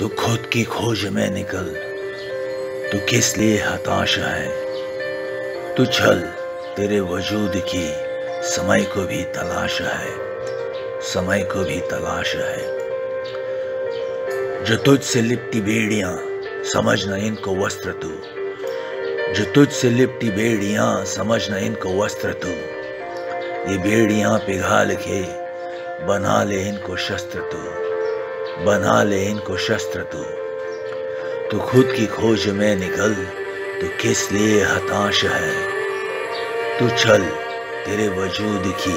तू खुद की खोज में निकल। तू किस लिए हताश है? तू चल, तेरे वजूद की समय को भी तलाश है। समय को भी तलाश है। जो तुझ से लिपटी बेड़ियाँ समझना इनको वस्त्र तू। जो तुझ से लिपटी बेड़ियाँ समझना इनको वस्त्र तू। ये बेड़ियाँ पिघाल के बना ले इनको शस्त्र तू। बना ले इनको शस्त्र तू। तू खुद की खोज में निकल, तू किस लिए हताश है? तू चल, तेरे वजूद की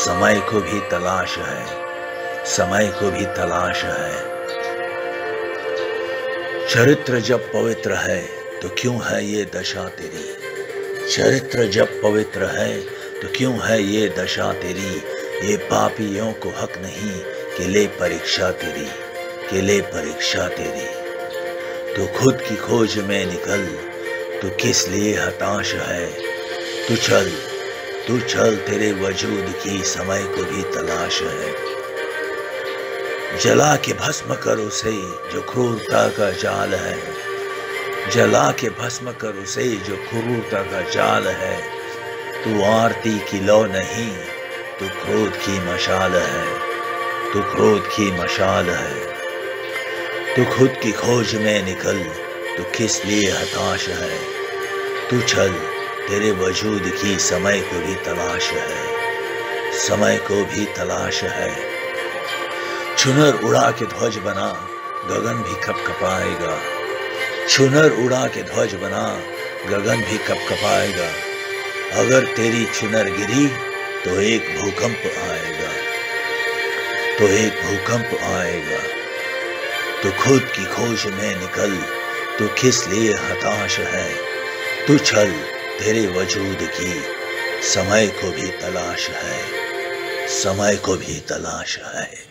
समय को भी तलाश है, समय को भी तलाश है। चरित्र जब पवित्र है तो क्यों है ये दशा तेरी? चरित्र जब पवित्र है तो क्यों है ये दशा तेरी? ये पापियों को हक नहीं कि ले परीक्षा तेरी, कि ले परीक्षा तेरी। तो खुद की खोज में निकल तो किस लिए हताश है? तू चल तू चल, तेरे वजूद की समय को भी तलाश है। जला के भस्म कर उसे जो क्रूरता का जाल है। जला के भस्म कर उसे जो क्रूरता का जाल है। तू आरती की लो नहीं, तू क्रोध की मशाल है। तू क्रोध की मशाल है। तू खुद की खोज में निकल, तू किस लिए हताश है? तू चल, तेरे वजूद की समय को भी तलाश है। समय को भी तलाश है। चुनर उड़ा के ध्वज बना, गगन भी कप कपाएगा चुनर उड़ा के ध्वज बना, गगन भी कप कपाएगा अगर तेरी चुनर गिरी तो एक भूकंप आएगा। तो एक भूकंप आएगा। तो खुद की खोज में निकल। तो किस लिए हताश है? तू चल, तेरे वजूद की। समय को भी तलाश है। समय को भी तलाश है।